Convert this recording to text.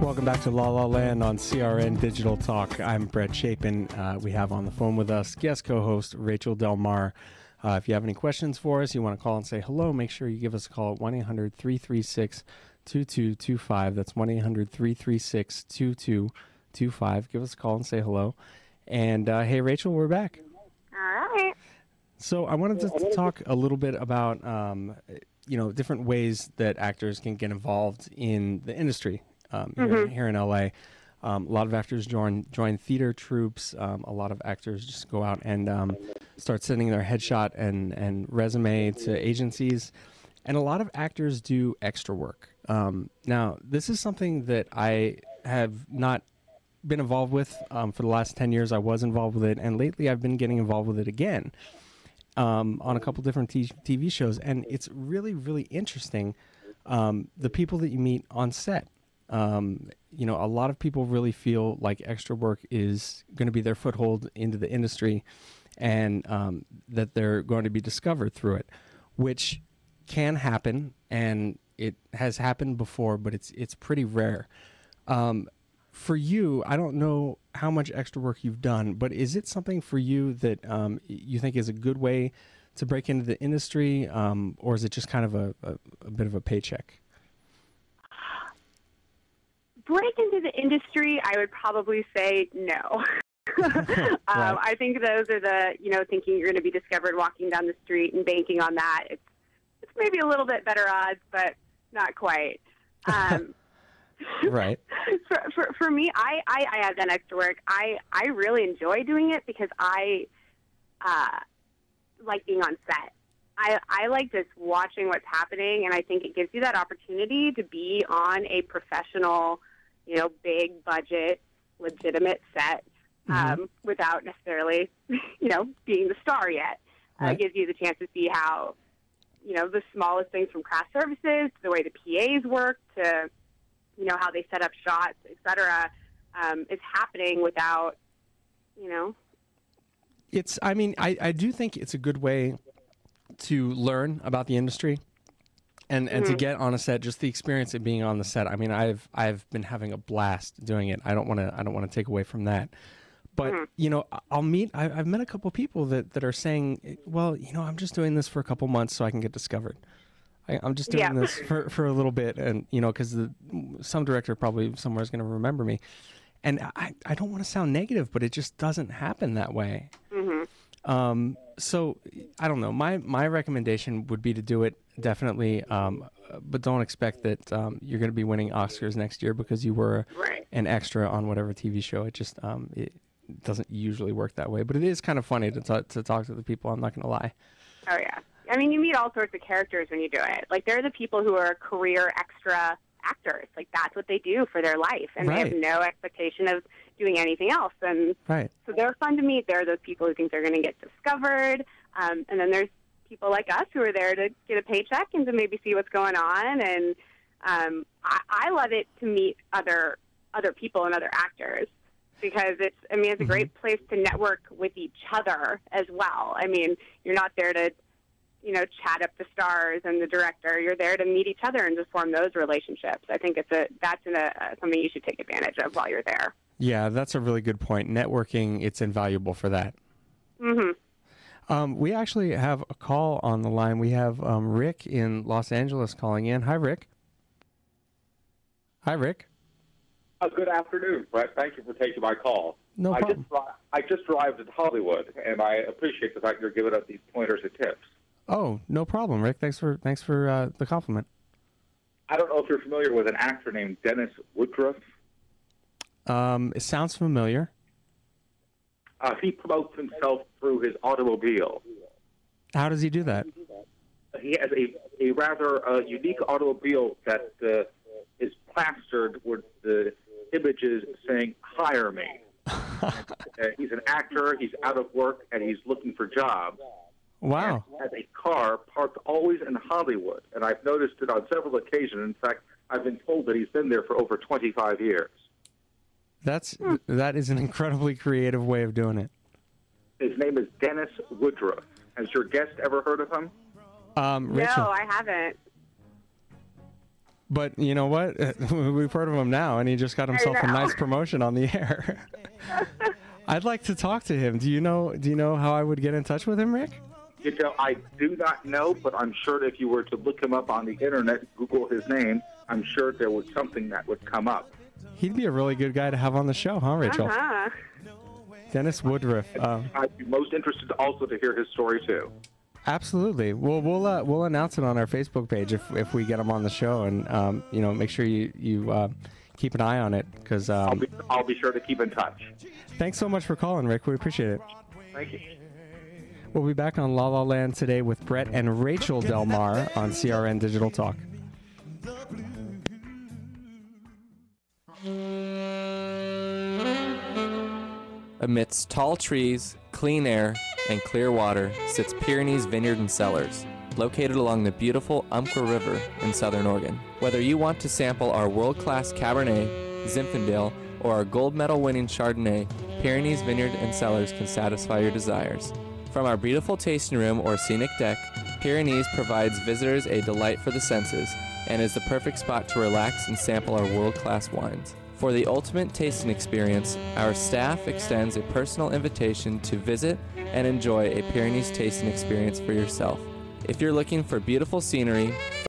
Welcome back to La La Land on CRN Digital Talk. I'm Brett Chapin. Uh, we have on the phone with us guest co-host Rachel Delmar. Uh, if you have any questions for us, you want to call and say hello, make sure you give us a call at 1-800-336-2225. That's 1-800-336-2225. Give us a call and say hello. And uh, hey, Rachel, we're back. All right. So I wanted to talk a little bit about, um, you know, different ways that actors can get involved in the industry um, here, Mm-hmm. here in LA. Um, a lot of actors join join theater troupes. Um, a lot of actors just go out and um, start sending their headshot and and resume to agencies, and a lot of actors do extra work. Um, now, this is something that I have not been involved with um, for the last 10 years. I was involved with it, and lately I've been getting involved with it again um, on a couple different t- TV shows, and it's really, really interesting. Um, the people that you meet on set. Um, you know, a lot of people really feel like extra work is going to be their foothold into the industry, and um, that they're going to be discovered through it, which can happen, and it has happened before, but it's it's pretty rare. Um, for you, I don't know how much extra work you've done, but is it something for you that um, you think is a good way to break into the industry, um, or is it just kind of a, a, a bit of a paycheck? Break into the industry, I would probably say no. um, I think those are the, you know, thinking you're going to be discovered walking down the street and banking on that. It's, it's maybe a little bit better odds, but not quite. Um, Right. for, for for me, I, I I have done extra work. I I really enjoy doing it because I uh, like being on set. I I like just watching what's happening, and I think it gives you that opportunity to be on a professional, you know, big budget, legitimate set um, without necessarily, you know, being the star yet. Uh, Right. it gives you the chance to see how, you know, the smallest things from craft services to the way the PAs work to you know how they set up shots, et cetera, um, is happening without, you know. It's. I mean, I, I do think it's a good way to learn about the industry, and and to mm-hmm. get on a set. Just the experience of being on the set. I mean, I've I've been having a blast doing it. I don't want to I don't want to take away from that. But mm-hmm. you know, I'll meet. I, I've met a couple people that that are saying, well, you know, I'm just doing this for a couple months so I can get discovered. I, I'm just doing Yeah. this for, for a little bit, and you know, because some director probably somewhere is going to remember me, and I I don't want to sound negative, but it just doesn't happen that way. Um, so I don't know. My my recommendation would be to do it definitely, um, but don't expect that um, you're going to be winning Oscars next year because you were Right. an extra on whatever TV show. It just um, it doesn't usually work that way. But it is kind of funny to t- to talk to the people. I'm not going to lie. Oh yeah. I mean, you meet all sorts of characters when you do it. Like they're the people who are career extra actors. Like that's what they do for their life, and they have no expectation of doing anything else. And Right. so they're fun to meet. They're those people who think they're going to get discovered. Um, and then there's people like us who are there to get a paycheck and to maybe see what's going on. And um, I, I love it to meet other other people and other actors because it's. I mean, it's a great place to network with each other as well. I mean, you're not there to you know chat up the stars and the director. You're there to meet each other and just form those relationships. I think it's a that's an, a, something you should take advantage of while you're there. Yeah, that's a really good point. Networking, it's invaluable for that. hmm Um, we actually have a call on the line. We have um, Rick in Los Angeles calling in. Hi, Rick. Hi, Rick. Uh, good afternoon, Brett. Thank you for taking my call. No I problem. just, I just arrived in Hollywood, and I appreciate the fact you're giving us these pointers and tips. Oh, no problem, Rick. Thanks for thanks for uh, the compliment. I don't know if you're familiar with an actor named Dennis Woodruff. Um, it sounds familiar. Uh, he promotes himself through his automobile. How does he do that? He has a, a rather uh, unique automobile that uh, is plastered with the images saying, Hire me. uh, he's an actor, he's out of work, and he's looking for jobs. Wow. He has a car parked always in Hollywood, and I've noticed it on several occasions. In fact, I've been told that he's been there for over 25 years. That's that is an incredibly creative way of doing it. His name is Dennis Woodruff. Has your guest ever heard of him? Um, Rachel, No, I haven't. but you know what? We've heard of him now, and he just got himself a nice promotion on the air. I'd like to talk to him. Do you know? Do you know how I would get in touch with him, Rick? You know, I do not know, but I'm sure if you were to look him up on the internet, Google his name, I'm sure there was something that would come up. He'd be a really good guy to have on the show, huh, Rachel? Uh-huh. Dennis Woodruff. Um, I'd be most interested also to hear his story too. absolutely. Well, we'll uh, we'll announce it on our Facebook page if, if we get him on the show, and um, you know, make sure you you uh, keep an eye on it because I'll um, be I'll be sure to keep in touch. thanks so much for calling, Rick. We appreciate it. Thank you. We'll be back on La La Land today with Brett and Rachel Delmar on CRN Digital Talk. Amidst tall trees, clean air, and clear water sits Pyrenees Vineyard and Cellars, located along the beautiful Umpqua River in southern Oregon. Whether you want to sample our world class Cabernet, Zinfandel, or our gold medal winning Chardonnay, Pyrenees Vineyard and Cellars can satisfy your desires. From our beautiful tasting room or scenic deck, Pyrenees provides visitors a delight for the senses and is the perfect spot to relax and sample our world class wines. For the ultimate tasting experience, our staff extends a personal invitation to visit and enjoy a Pyrenees tasting experience for yourself. If you're looking for beautiful scenery,